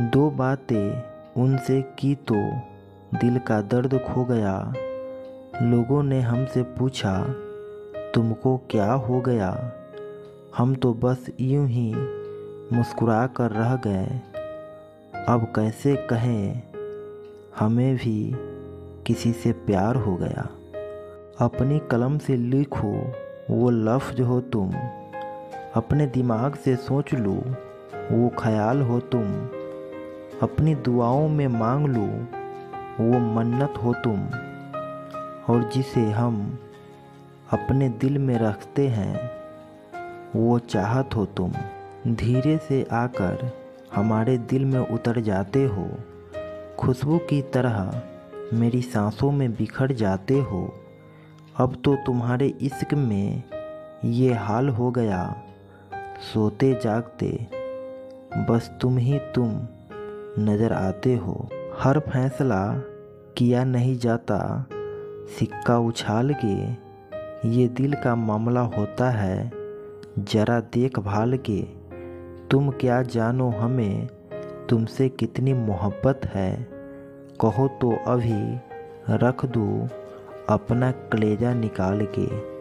दो बातें उनसे की तो दिल का दर्द खो गया। लोगों ने हमसे पूछा, तुमको क्या हो गया? हम तो बस यूँ ही मुस्कुरा कर रह गए। अब कैसे कहें, हमें भी किसी से प्यार हो गया। अपनी कलम से लिखो, वो लफ्ज हो तुम। अपने दिमाग से सोच लो, वो ख्याल हो तुम। अपनी दुआओं में मांग लो, वो मन्नत हो तुम। और जिसे हम अपने दिल में रखते हैं, वो चाहत हो तुम। धीरे से आकर हमारे दिल में उतर जाते हो। खुशबू की तरह मेरी सांसों में बिखर जाते हो। अब तो तुम्हारे इश्क में ये हाल हो गया। सोते जागते बस तुम ही तुम। नज़र आते हो। हर फैसला किया नहीं जाता। सिक्का उछाल के ये दिल का मामला होता है। ज़रा देखभाल के। तुम क्या जानो हमें, तुमसे कितनी मोहब्बत है। कहो तो अभी रख दो अपना कलेजा निकाल के।